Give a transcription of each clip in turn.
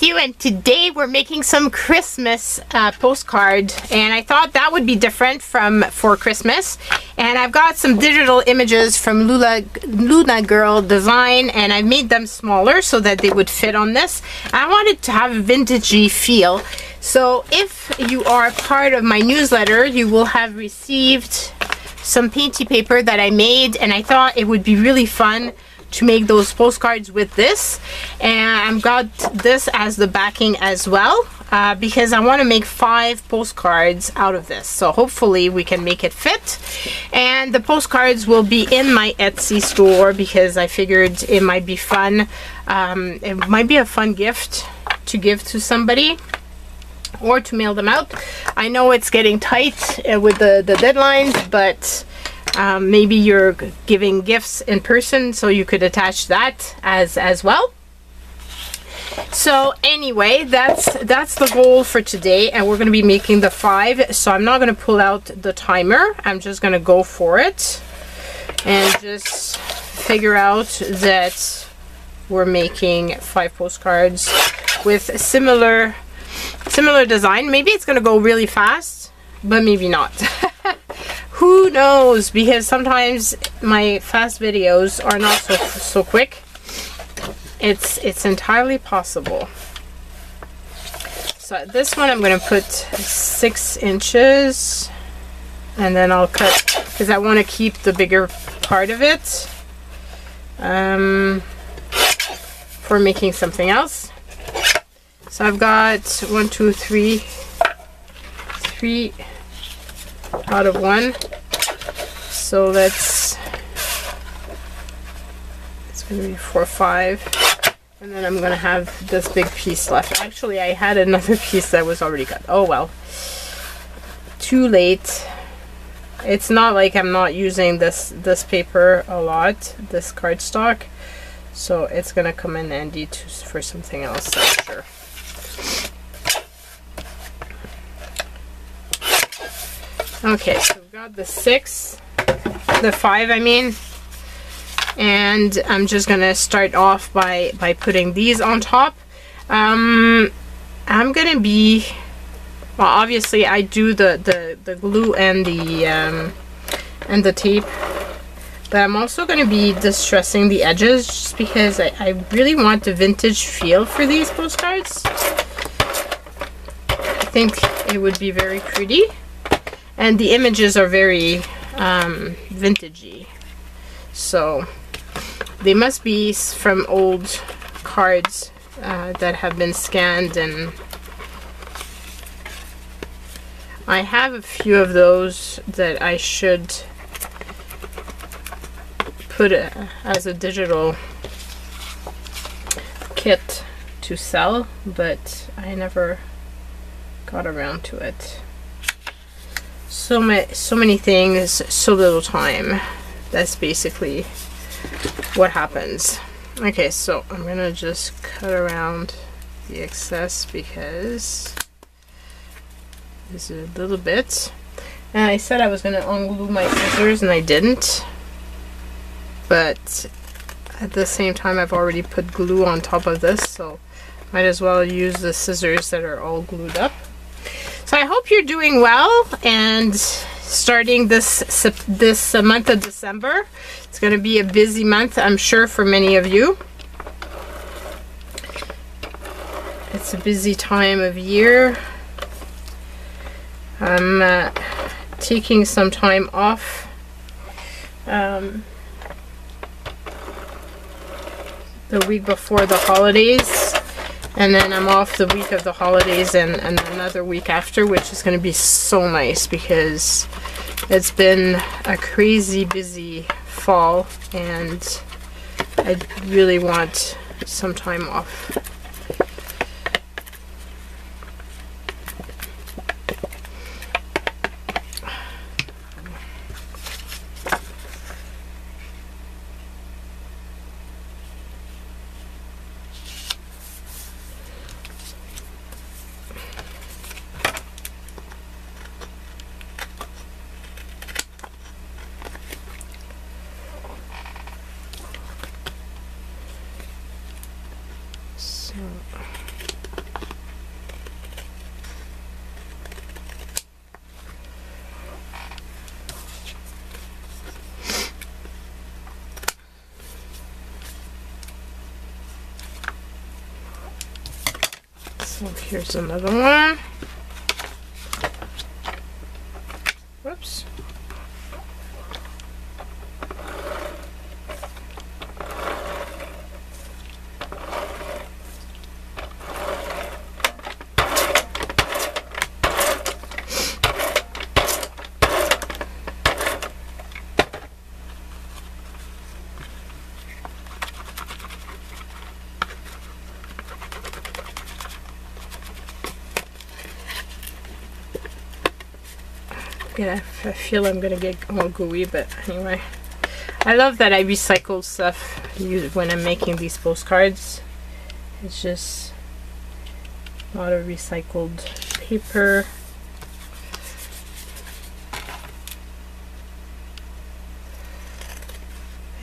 with you and today we're making some Christmas uh, postcard and I thought that would be different from for Christmas and I've got some digital images from Lula, Luna Girl Design and I made them smaller so that they would fit on this. I wanted to have a vintagey feel so if you are part of my newsletter you will have received some painty paper that I made and I thought it would be really fun to make those postcards with this. And I've got this as the backing as well uh, because I want to make five postcards out of this. So hopefully we can make it fit. And the postcards will be in my Etsy store because I figured it might be fun um, it might be a fun gift to give to somebody or to mail them out. I know it's getting tight uh, with the the deadlines but um, maybe you're giving gifts in person so you could attach that as as well. So anyway that's that's the goal for today and we're going to be making the five so I'm not going to pull out the timer. I'm just going to go for it and just figure out that we're making five postcards with similar similar design. Maybe it's going to go really fast but maybe not who knows? Because sometimes my fast videos are not so so quick. It's it's entirely possible. So this one I'm going to put six inches and then I'll cut because I want to keep the bigger part of it um, for making something else. So I've got one two three three out of one. So that's it's gonna be four five. And then I'm gonna have this big piece left. Actually I had another piece that was already cut. Oh well. Too late. It's not like I'm not using this this paper a lot, this cardstock. So it's gonna come in handy to, for something else, I'm sure. Okay, so we've got the six, the five I mean, and I'm just gonna start off by, by putting these on top. Um, I'm gonna be, well obviously I do the, the, the glue and the, um, and the tape, but I'm also gonna be distressing the edges just because I, I really want the vintage feel for these postcards. I think it would be very pretty and the images are very um, vintagey. So they must be from old cards uh, that have been scanned and I have a few of those that I should put a, as a digital kit to sell but I never got around to it so many so many things so little time. That's basically what happens. Okay so I'm gonna just cut around the excess because this is a little bit. And I said I was gonna unglue my scissors and I didn't. But at the same time I've already put glue on top of this so might as well use the scissors that are all glued up I hope you're doing well and starting this this month of December. It's going to be a busy month, I'm sure, for many of you. It's a busy time of year. I'm uh, taking some time off. Um, the week before the holidays and then I'm off the week of the holidays and, and another week after which is going to be so nice because it's been a crazy busy fall and I really want some time off. Here's another one. Whoops. Yeah, I feel I'm gonna get all gooey, but anyway. I love that I recycle stuff when I'm making these postcards. It's just a lot of recycled paper.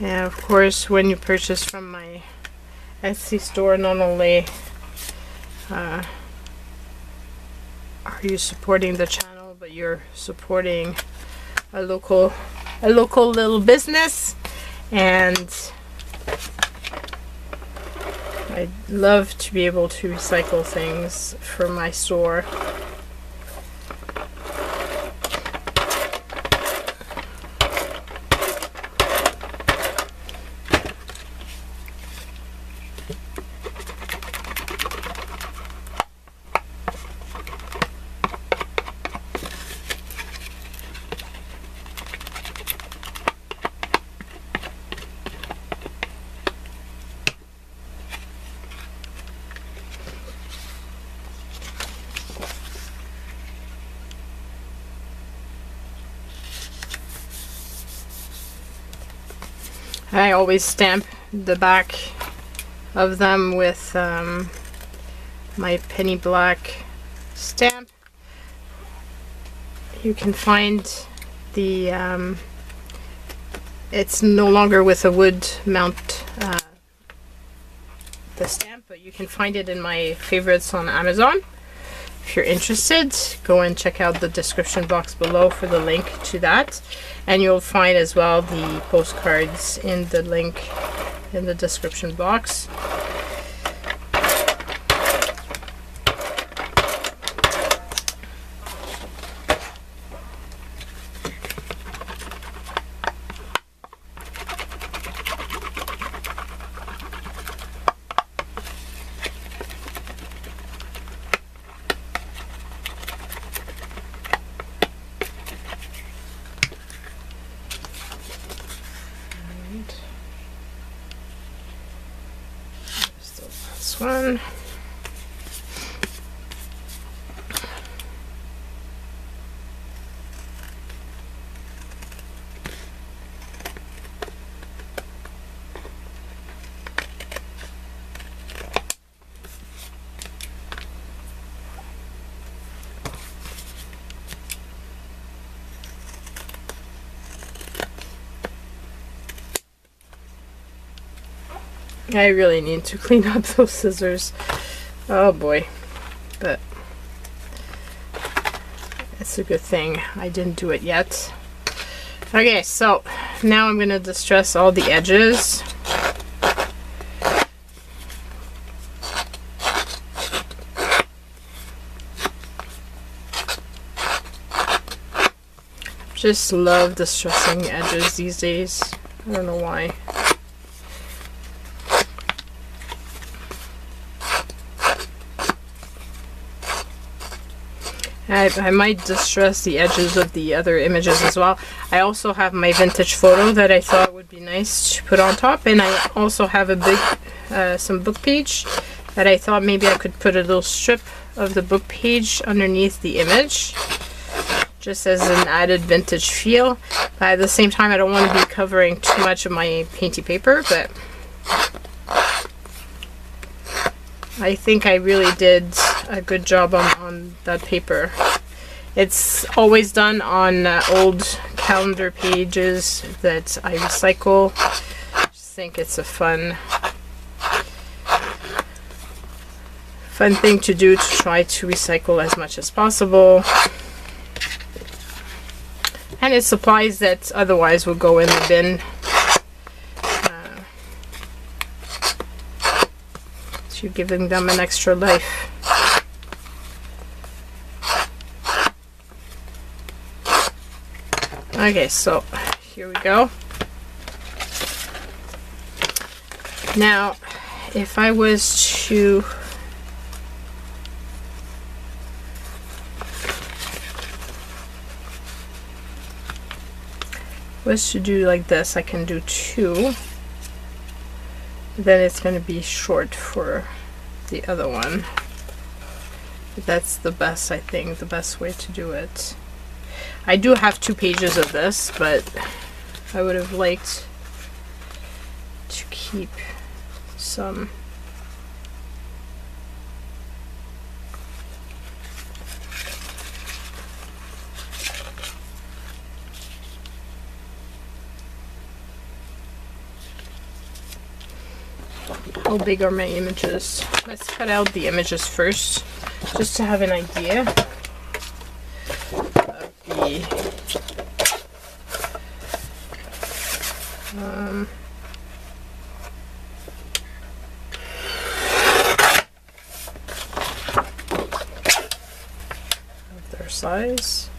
And of course, when you purchase from my Etsy store, not only uh, are you supporting the channel, but you're supporting a local a local little business and I love to be able to recycle things for my store. I always stamp the back of them with um, my penny black stamp. You can find the, um, it's no longer with a wood mount, uh, the stamp, but you can find it in my favorites on Amazon. If you're interested, go and check out the description box below for the link to that. And you'll find as well the postcards in the link in the description box. this one. I really need to clean up those scissors. Oh boy. But it's a good thing I didn't do it yet. Okay, so now I'm going to distress all the edges. Just love distressing edges these days. I don't know why. I, I might distress the edges of the other images as well. I also have my vintage photo that I thought would be nice to put on top and I also have a big, uh, some book page that I thought maybe I could put a little strip of the book page underneath the image just as an added vintage feel. But at the same time I don't want to be covering too much of my painty paper but I think I really did a good job on, on that paper. It's always done on uh, old calendar pages that I recycle. I just think it's a fun fun thing to do to try to recycle as much as possible. And it's supplies that otherwise would go in the bin. So you're giving them an extra life. Okay, so here we go. Now, if I was to was to do like this, I can do two. Then it's going to be short for the other one. That's the best, I think, the best way to do it. I do have two pages of this, but I would have liked to keep some. How big are my images? Let's cut out the images first just to have an idea the um, of their size.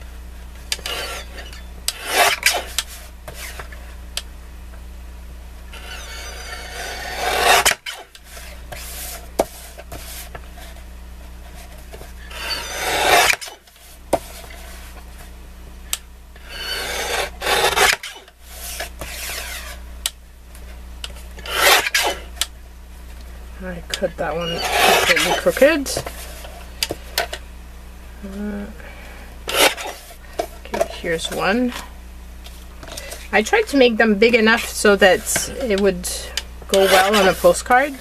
I cut that one completely crooked. Uh, okay, here's one. I tried to make them big enough so that it would go well on a postcard.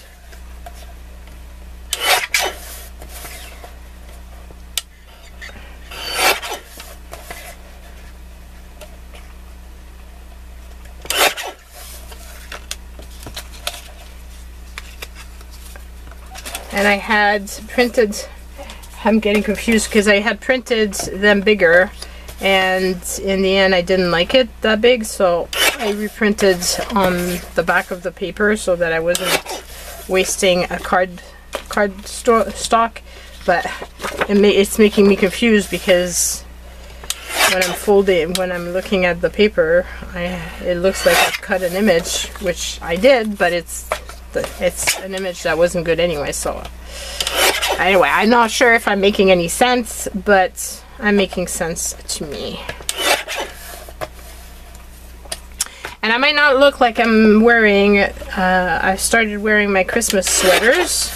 And I had printed I'm getting confused because I had printed them bigger and in the end I didn't like it that big so I reprinted on the back of the paper so that I wasn't wasting a card card stock. But it it's making me confused because when I'm folding when I'm looking at the paper I it looks like I've cut an image which I did but it's the, it's an image that wasn't good anyway so anyway I'm not sure if I'm making any sense but I'm making sense to me. And I might not look like I'm wearing uh, I started wearing my Christmas sweaters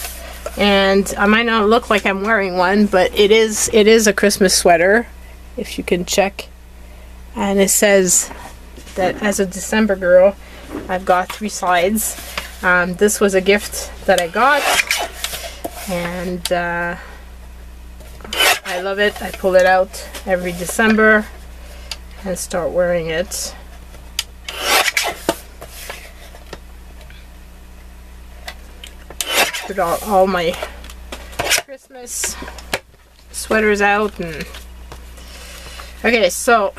and I might not look like I'm wearing one but it is it is a Christmas sweater if you can check. And it says that as a December girl I've got three sides um, this was a gift that I got and uh, I love it. I pull it out every December and start wearing it. Put all, all my Christmas sweaters out and okay so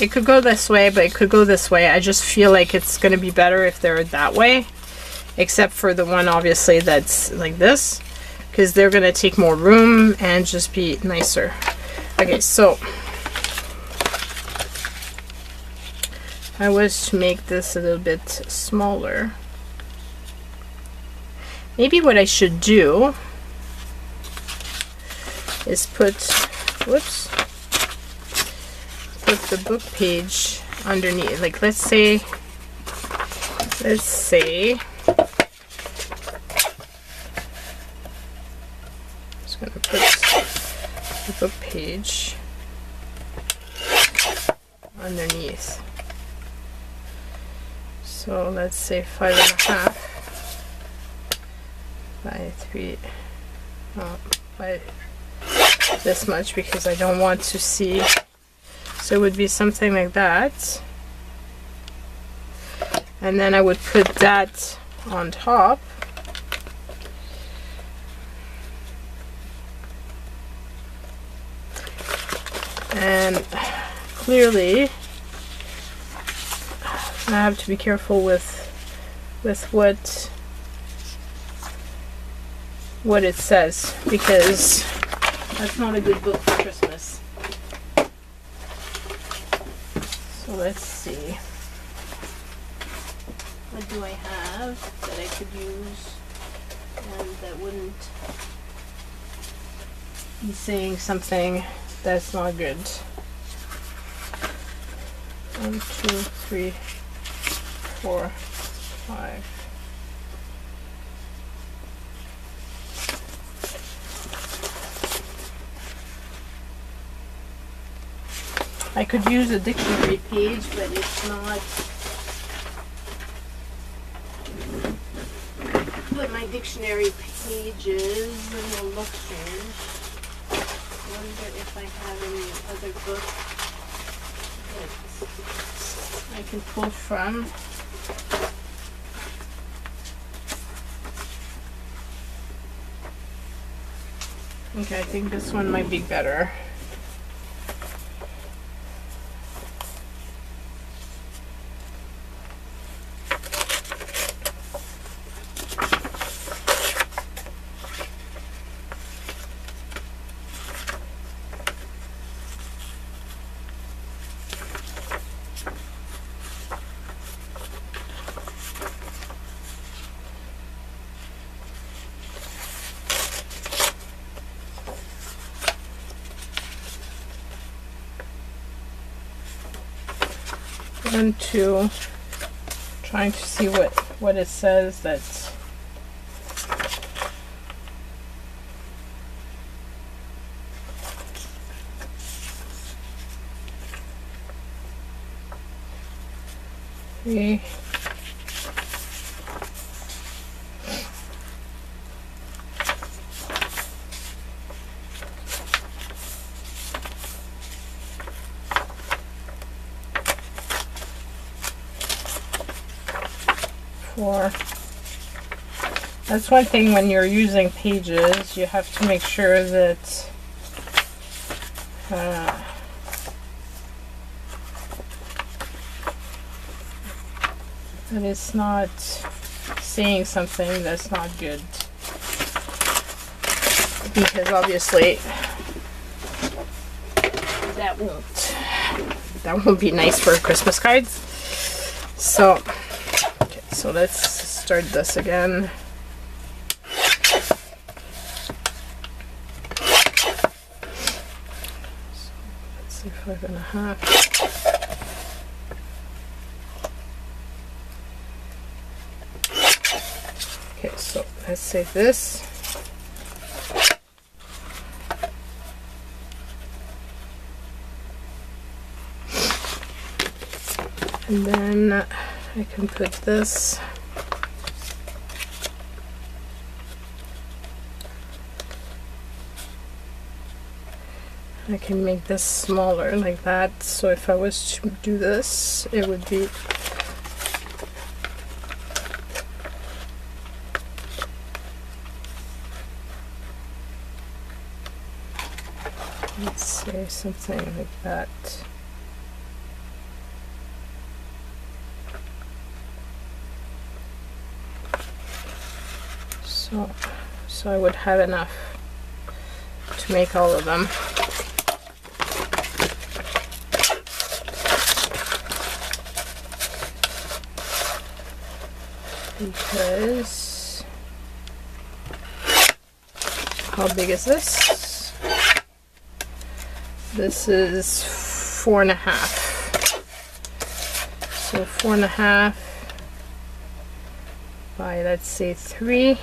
it could go this way, but it could go this way. I just feel like it's going to be better if they're that way. Except for the one, obviously, that's like this. Because they're going to take more room and just be nicer. Okay, so... I was to make this a little bit smaller. Maybe what I should do is put, whoops, put the book page underneath. Like let's say, let's say, just gonna put the book page underneath. So let's say five and a half by three, oh, by this much because I don't want to see so it would be something like that. And then I would put that on top. And clearly, I have to be careful with with what what it says because that's not a good book for Christmas. So let's see. What do I have that I could use and that wouldn't be saying something that's not good? One, two, three, four, five. I could use a dictionary page, but it's not what my dictionary pages and will look strange. wonder if I have any other book that I can pull from. Okay, I think this one might be better. One two trying to see what what it says that's three for. That's one thing when you're using pages, you have to make sure that uh, that it's not saying something that's not good. Because obviously that won't that won't be nice for Christmas cards. So so let's start this again. So let's see Okay, so let's save this. And then I can put this I can make this smaller like that so if I was to do this it would be let's say something like that So, so I would have enough to make all of them. Because, how big is this? This is four and a half. So four and a half by let's say three.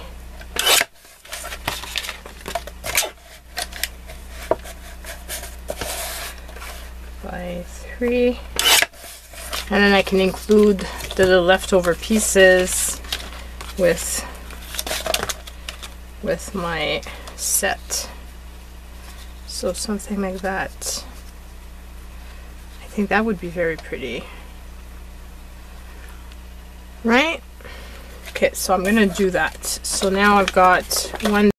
three. And then I can include the leftover pieces with with my set. So something like that. I think that would be very pretty. Right? Okay, so I'm gonna do that. So now I've got one,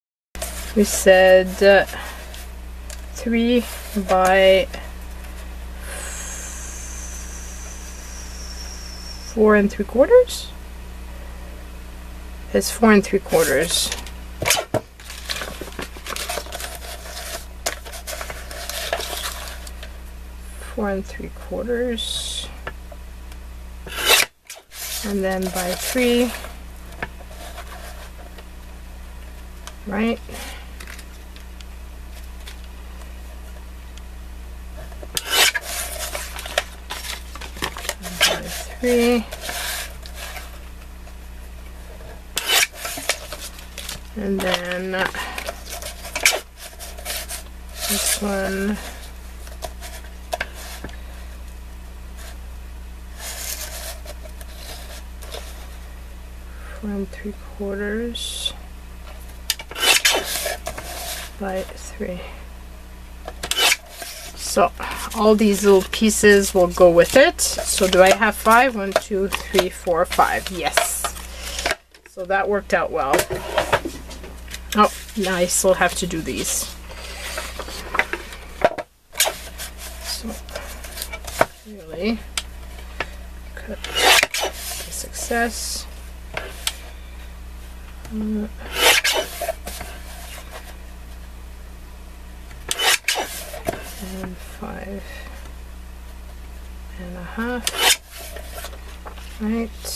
we said uh, three by four and three quarters? It's four and three quarters. Four and three quarters. and then by three right and by three and then this one and three quarters by three. So all these little pieces will go with it. So do I have five? One, two, three, four, five. Yes. So that worked out well. Now I still have to do these. So really cut the success. And five and a half. Right.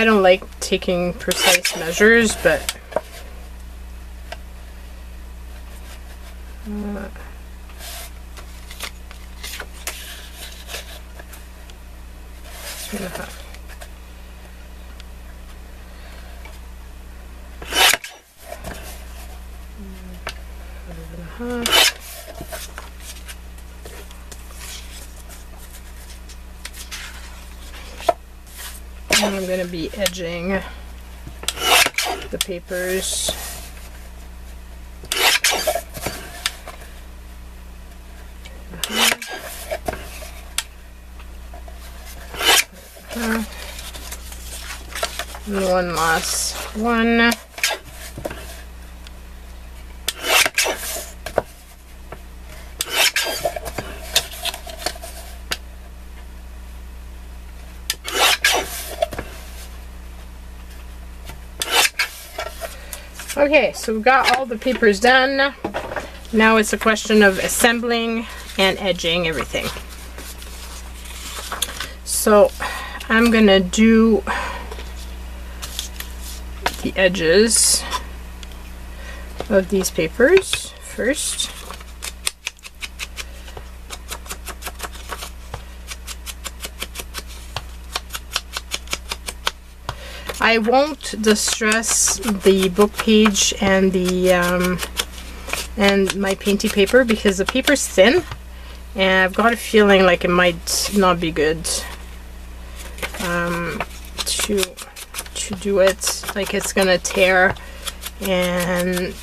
I don't like taking precise measures, but uh, two and a half. Five and a half. And I'm going to be edging the papers. Uh, and one last one. Okay, so we've got all the papers done. Now it's a question of assembling and edging everything. So I'm gonna do the edges of these papers first. I won't distress the book page and the um, and my painty paper because the paper's thin and I've got a feeling like it might not be good um, to to do it. Like it's gonna tear and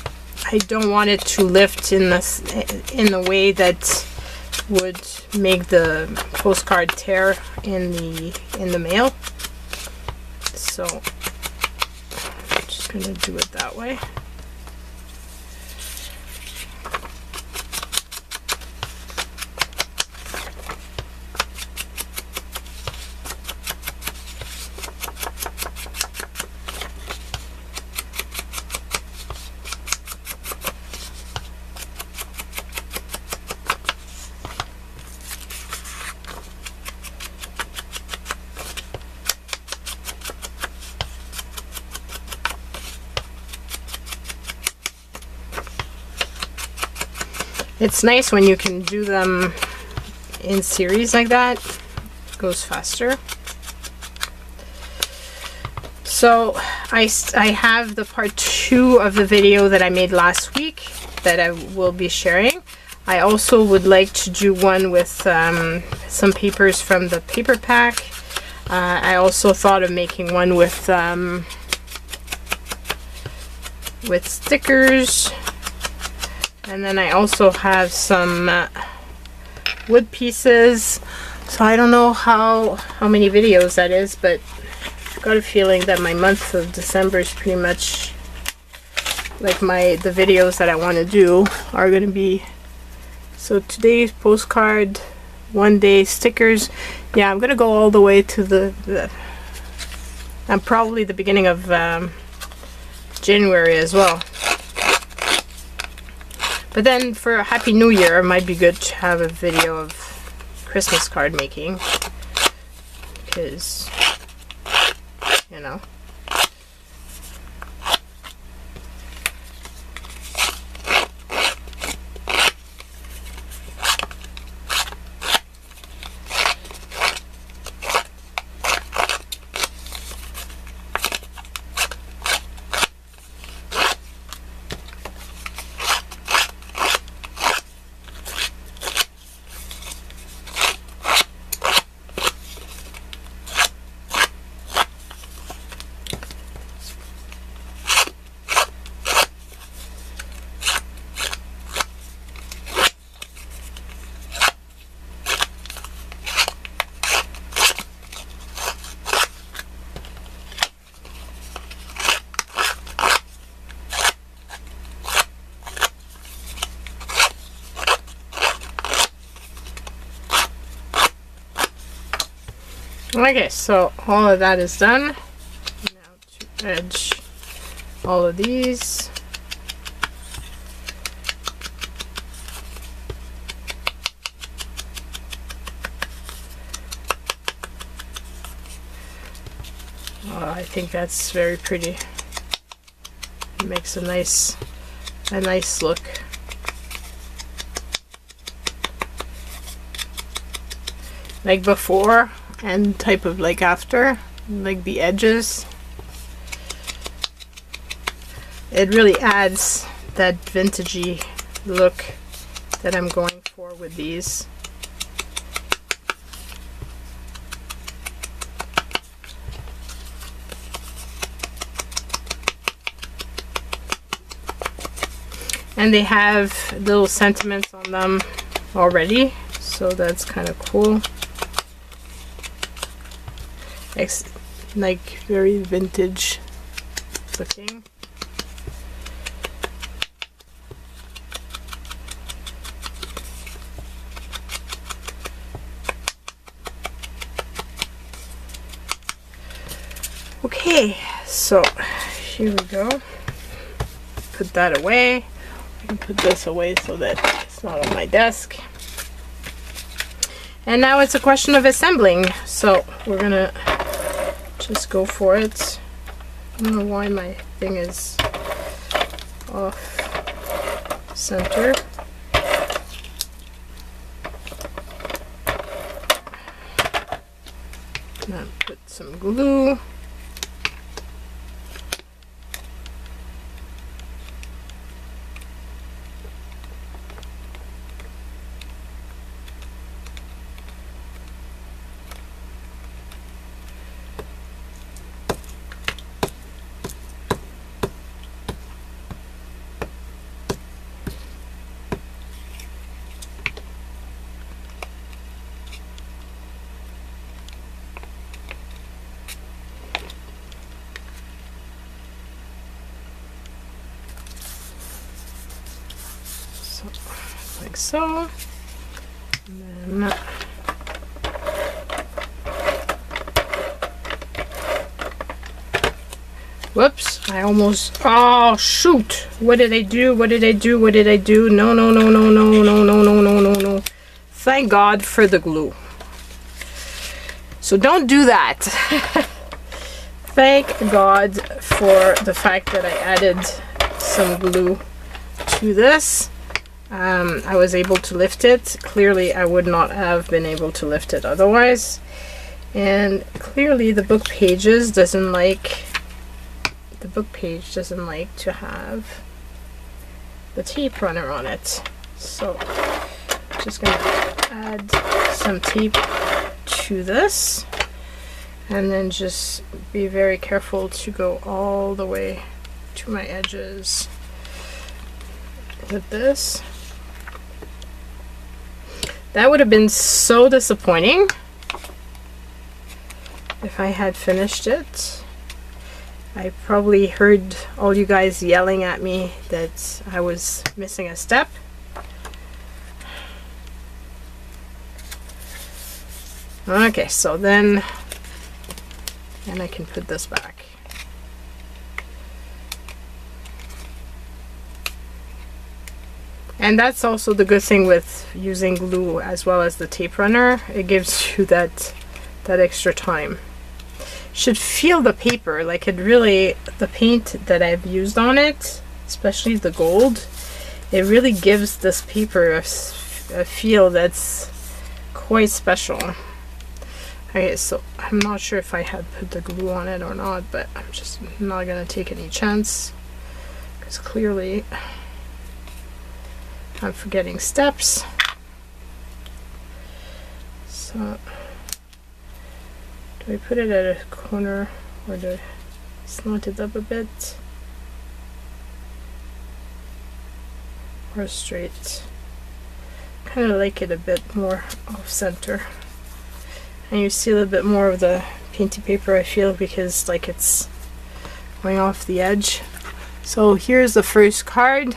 I don't want it to lift in this in the way that would make the postcard tear in the in the mail. So gonna do it that way It's nice when you can do them in series like that. It goes faster. So I, I have the part two of the video that I made last week that I will be sharing. I also would like to do one with um, some papers from the paper pack. Uh, I also thought of making one with um, with stickers and then I also have some uh, wood pieces. So I don't know how, how many videos that is, but I've got a feeling that my month of December is pretty much like my the videos that I want to do are going to be so today's postcard one day stickers yeah I'm gonna go all the way to the, the I'm probably the beginning of um, January as well But then for a Happy New Year, it might be good to have a video of Christmas card making. Because, you know. Okay, so all of that is done. Now to edge all of these. I think that's very pretty. It makes a nice, a nice look. Like before, and type of like after like the edges. It really adds that vintagey look that I'm going for with these. And they have little sentiments on them already so that's kind of cool like very vintage looking. Okay, so here we go. Put that away. I can put this away so that it's not on my desk. And now it's a question of assembling. So we're gonna just go for it. I don't know why my thing is off center. Now put some glue. like so. And then Whoops, I almost, oh shoot. What did I do? What did I do? What did I do? No, no, no, no, no, no, no, no, no, no, no. Thank God for the glue. So don't do that. Thank God for the fact that I added some glue to this um, I was able to lift it. Clearly I would not have been able to lift it otherwise. And clearly the book pages doesn't like, the book page doesn't like to have the tape runner on it. So just gonna add some tape to this and then just be very careful to go all the way to my edges with this. That would have been so disappointing if I had finished it. I probably heard all you guys yelling at me that I was missing a step. Okay, so then, and I can put this back. And that's also the good thing with using glue as well as the tape runner. It gives you that that extra time. Should feel the paper, like it really, the paint that I've used on it, especially the gold, it really gives this paper a, a feel that's quite special. Okay, so I'm not sure if I had put the glue on it or not, but I'm just not gonna take any chance because clearly I'm forgetting steps. So, do I put it at a corner or do I slant it up a bit? Or straight? Kind of like it a bit more off center. And you see a little bit more of the painty paper I feel because like it's going off the edge. So here's the first card.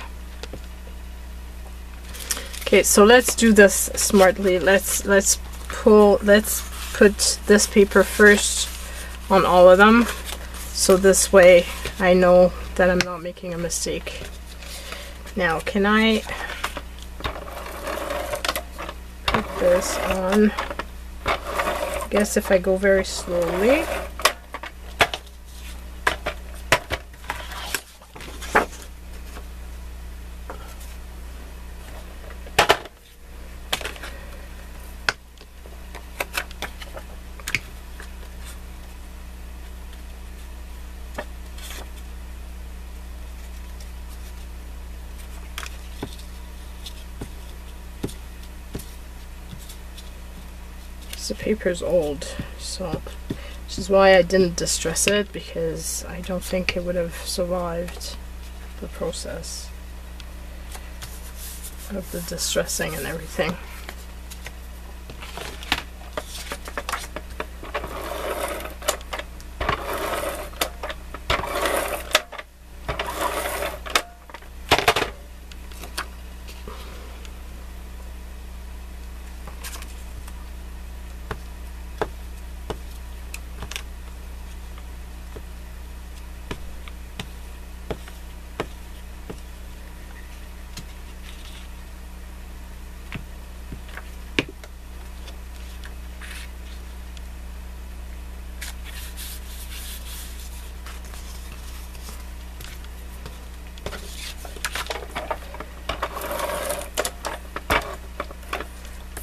Okay, so let's do this smartly. Let's let's pull let's put this paper first on all of them. So this way I know that I'm not making a mistake. Now, can I put this on? I guess if I go very slowly. Paper's old so which is why I didn't distress it because I don't think it would have survived the process of the distressing and everything.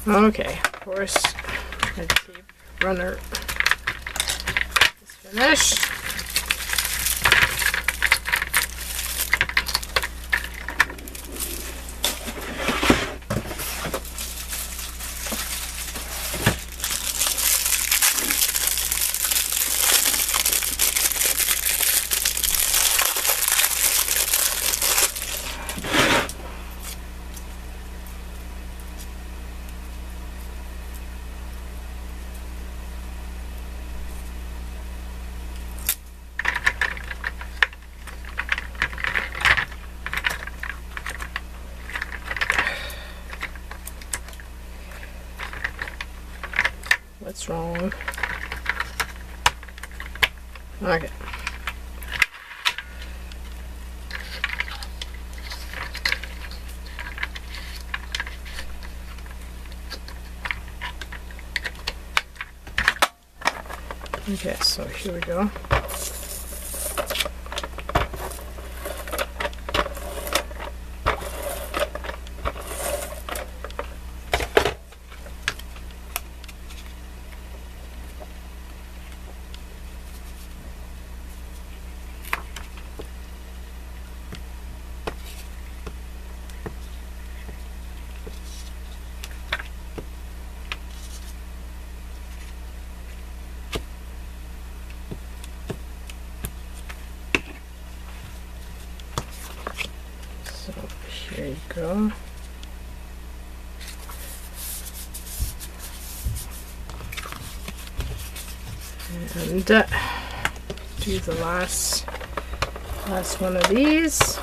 Okay, course, I tape runner is finished. What's wrong? Okay. Okay, so here we go. So here you go. And uh, do the last last one of these.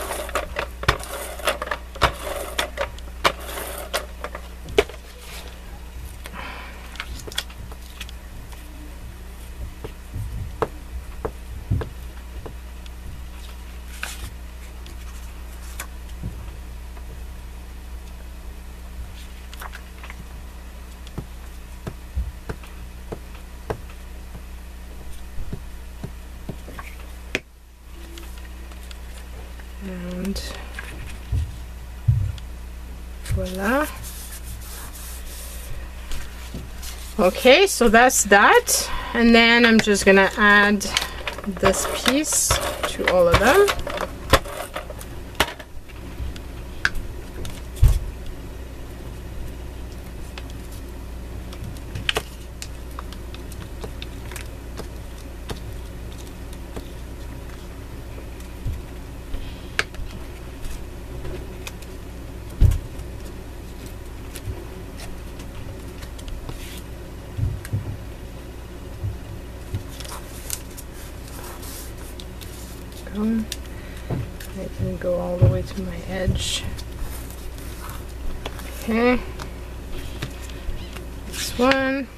And voila. Okay, so that's that. And then I'm just gonna add this piece to all of them. Go. I can go all the way to my edge. Okay. This one.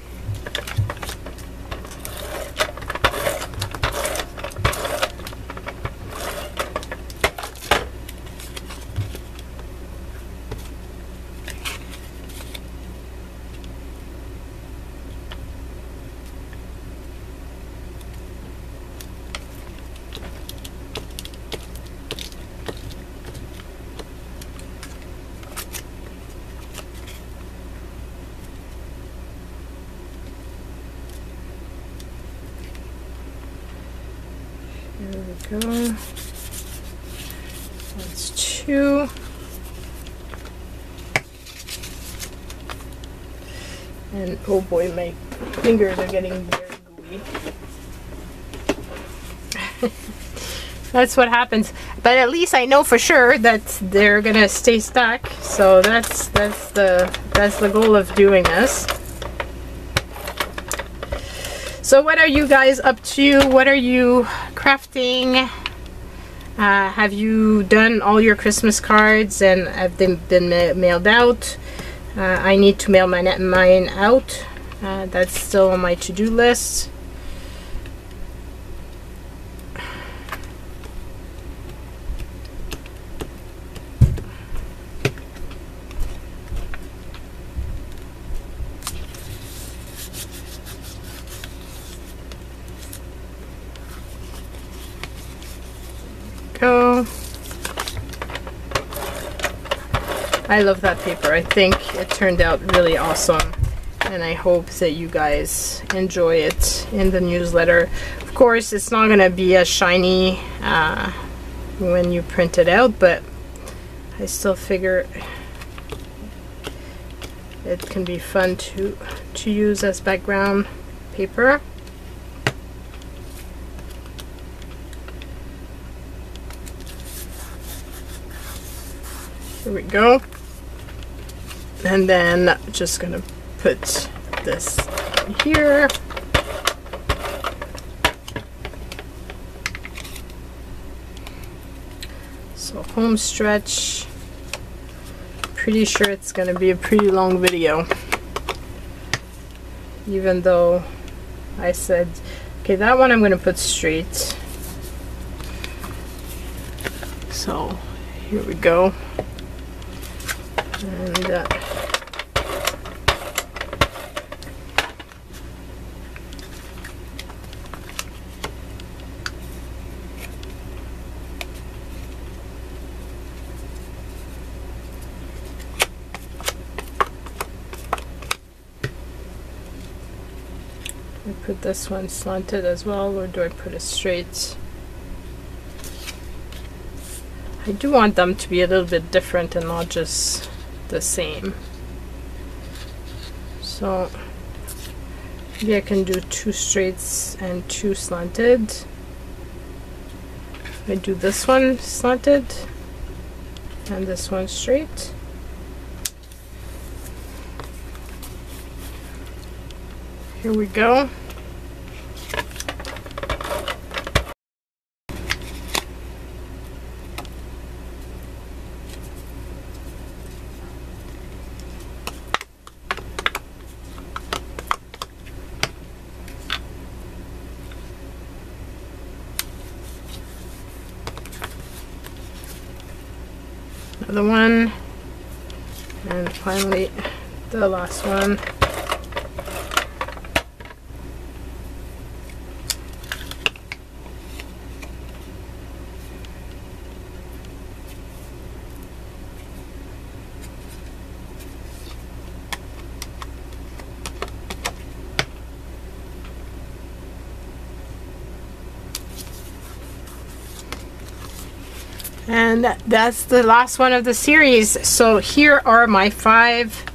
There we go. That's two. And oh boy, my fingers are getting very gooey. that's what happens. But at least I know for sure that they're gonna stay stuck. So that's that's the that's the goal of doing this. So what are you guys up to? What are you crafting? Uh, have you done all your Christmas cards and have they been ma mailed out? Uh, I need to mail my mine out. Uh, that's still on my to-do list. go. I love that paper. I think it turned out really awesome. And I hope that you guys enjoy it in the newsletter. Of course, it's not going to be as shiny uh, when you print it out, but I still figure it can be fun to, to use as background paper. Here we go. And then just gonna put this here. So home stretch. Pretty sure it's gonna be a pretty long video. Even though I said, okay, that one I'm gonna put straight. So here we go and uh, I put this one slanted as well or do I put it straight? I do want them to be a little bit different and not just the same. So maybe I can do two straights and two slanted. I do this one slanted and this one straight. Here we go. the last one. And that's the last one of the series. So here are my five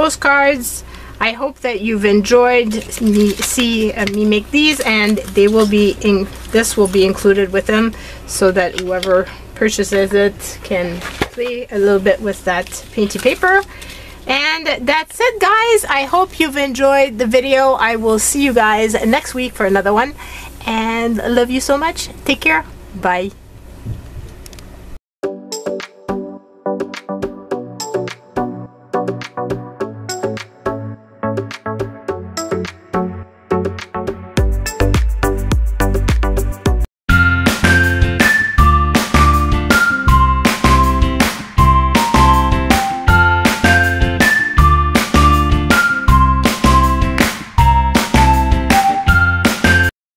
postcards. I hope that you've enjoyed me see uh, me make these and they will be in this will be included with them so that whoever purchases it can play a little bit with that painty paper. And that's it guys. I hope you've enjoyed the video. I will see you guys next week for another one. And love you so much. Take care. Bye.